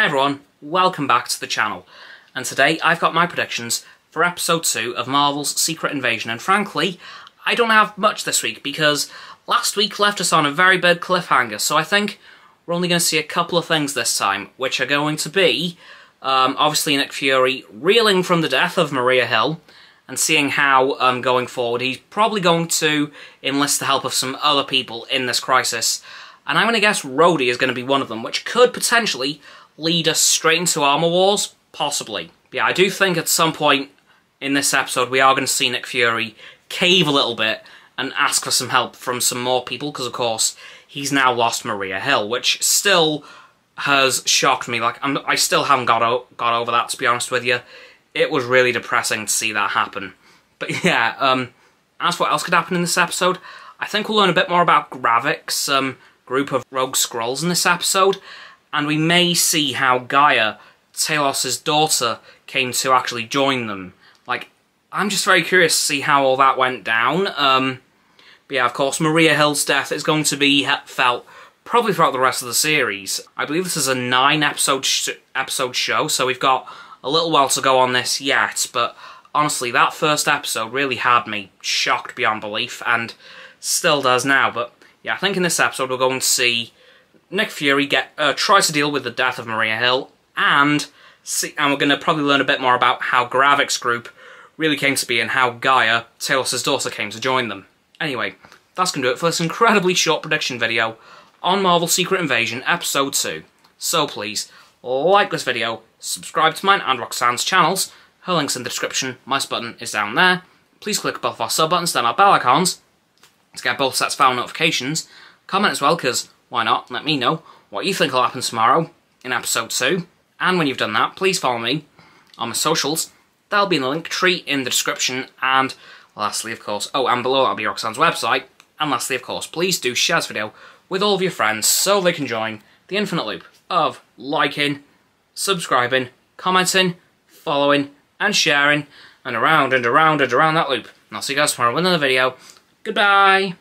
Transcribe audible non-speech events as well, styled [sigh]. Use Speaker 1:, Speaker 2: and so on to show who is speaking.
Speaker 1: Hey everyone, welcome back to the channel. And today I've got my predictions for episode 2 of Marvel's Secret Invasion. And frankly, I don't have much this week because last week left us on a very big cliffhanger. So I think we're only going to see a couple of things this time, which are going to be, um, obviously Nick Fury reeling from the death of Maria Hill, and seeing how, um, going forward, he's probably going to enlist the help of some other people in this crisis. And I'm going to guess Rhodey is going to be one of them, which could potentially lead us straight into Armor Wars? Possibly. Yeah, I do think at some point in this episode we are going to see Nick Fury cave a little bit and ask for some help from some more people, because of course he's now lost Maria Hill, which still has shocked me. Like, I'm, i still haven't got, got over that, to be honest with you. It was really depressing to see that happen. But [laughs] yeah, um, as for what else could happen in this episode, I think we'll learn a bit more about Gravik's um, group of rogue Skrulls in this episode, and we may see how Gaia, Talos' daughter, came to actually join them. Like, I'm just very curious to see how all that went down. Um, but yeah, of course, Maria Hill's death is going to be felt probably throughout the rest of the series. I believe this is a nine episode sh episode show, so we've got a little while to go on this yet, but honestly, that first episode really had me shocked beyond belief, and still does now, but yeah, I think in this episode we're going to see Nick Fury get uh, tries to deal with the death of Maria Hill, and see, and we're going to probably learn a bit more about how Gravik's group really came to be and how Gaia, Talos' daughter, came to join them. Anyway, that's going to do it for this incredibly short prediction video on Marvel Secret Invasion Episode 2. So please, like this video, subscribe to mine and Roxanne's channels, her link's in the description, my button is down there. Please click both our sub buttons down our bell icons to get both sets file notifications. Comment as well, because why not? Let me know what you think will happen tomorrow in episode 2. And when you've done that, please follow me on my socials. They'll be in the Linktree in the description. And lastly, of course, oh, and below that'll be Roxanne's website. And lastly, of course, please do share this video with all of your friends so they can join the infinite loop of liking, subscribing, commenting, following, and sharing, and around and around and around that loop. And I'll see you guys tomorrow with another video. Goodbye!